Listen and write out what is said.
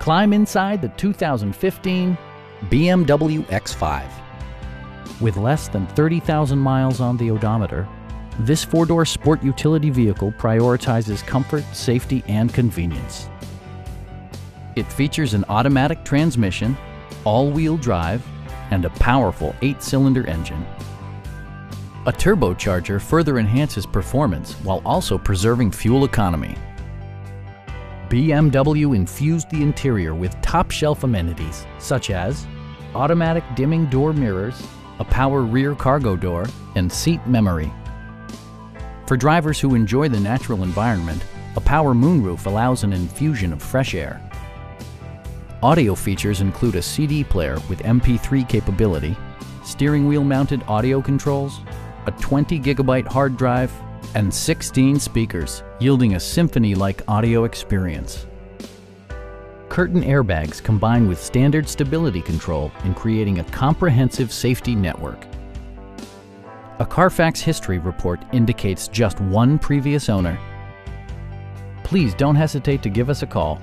Climb inside the 2015 BMW X5. With less than 30,000 miles on the odometer, this four-door sport utility vehicle prioritizes comfort, safety, and convenience. It features an automatic transmission, all-wheel drive, and a powerful eight-cylinder engine. A turbocharger further enhances performance while also preserving fuel economy. BMW infused the interior with top-shelf amenities such as automatic dimming door mirrors, a power rear cargo door, and seat memory. For drivers who enjoy the natural environment, a power moonroof allows an infusion of fresh air. Audio features include a CD player with MP3 capability, steering wheel mounted audio controls, a 20 gigabyte hard drive, and 16 speakers, yielding a symphony-like audio experience. Curtain airbags combine with standard stability control in creating a comprehensive safety network. A Carfax history report indicates just one previous owner. Please don't hesitate to give us a call